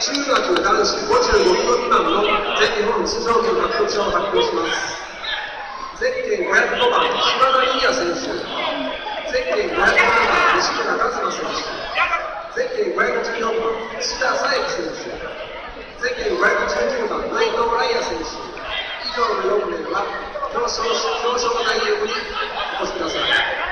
中学男子54度未満の全日本出場権獲得を発表します。ゼッ505番島田裕也選手ゼッケン507番西村勝馬選手。ゼッ14番志田紗友選手。ゼッ12番内藤来也選手。今日の4名は表彰表彰台にお越しください。